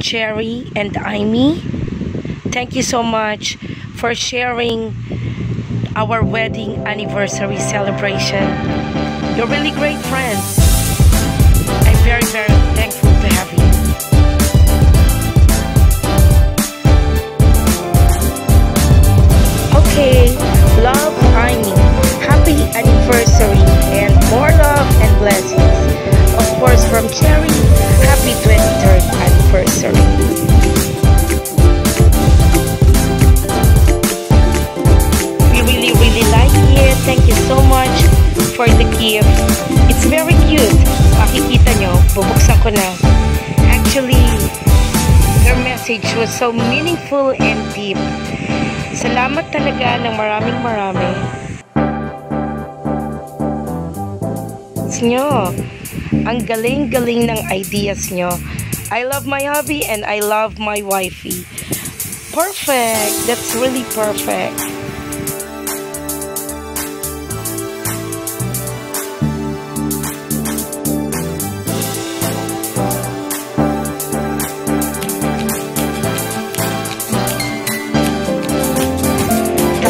Cherry and Amy. Thank you so much for sharing our wedding anniversary celebration. You're really great friends. I'm very, very for the gift. It's very cute. Makikita nyo, bubuksan ko na. Actually, her message was so meaningful and deep. Salamat talaga ng maraming marami. nyo. Ang galing-galing ng ideas nyo. I love my hubby and I love my wifey. Perfect! That's really perfect.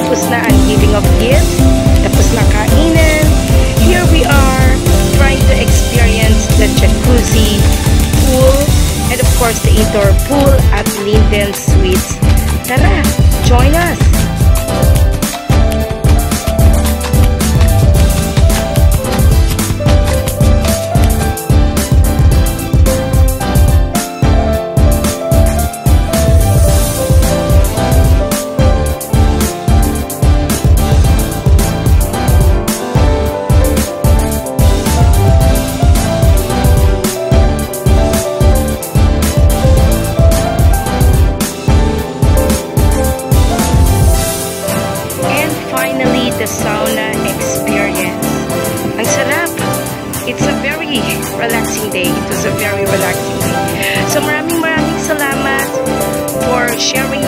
Tapos na ang giving of gifts. Tapos na kainan. Here we are trying to experience the jacuzzi pool and of course the indoor pool at Linden Suites. Tara, join us! The sauna experience. Ang sarap. It's a very relaxing day. It was a very relaxing day. So maraming maraming salamat for sharing